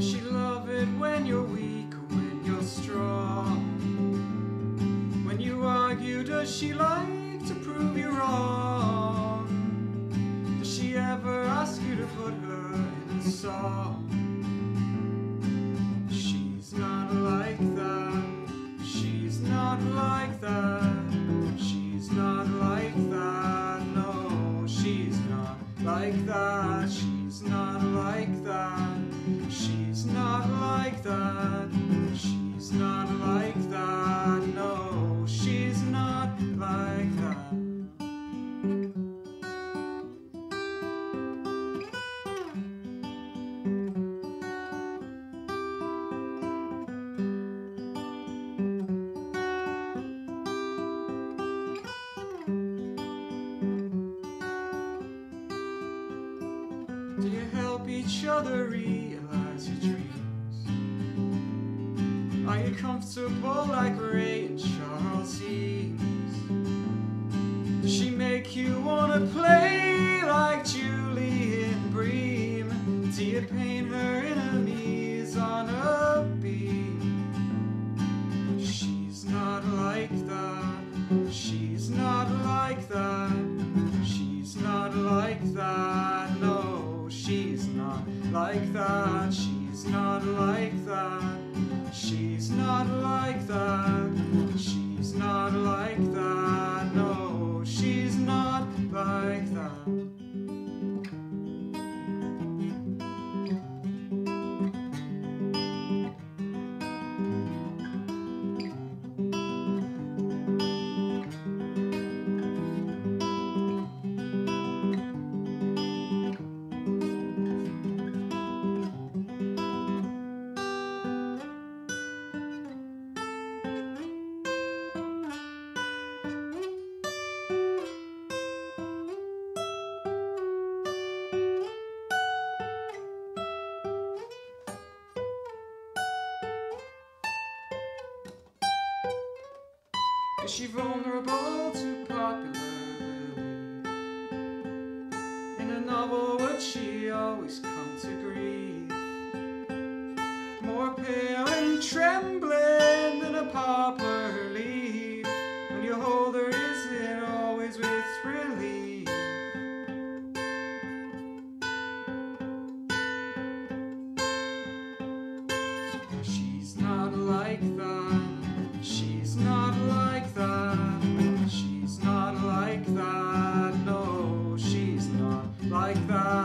Does she love it when you're weak or when you're strong? When you argue, does she like to prove you wrong? Does she ever ask you to put her in a song? She's not like that. She's not like that. She's not like that. No, she's not like that. She's that. She's not like that. No, she's not like that. Do you help each other realize your dreams? Are you comfortable like Ray and Charles Eames? Does she make you wanna play like Julian Bream? Do you paint her enemies on a beam? She's not like that. She's not like that. She's not like that. No, she's not like that. She's not like like Is she vulnerable to popular belief? In a novel, would she always come to grief? More pale and trembling than a poplar leaf. When you hold her, is it always with relief? She's not like that. like that.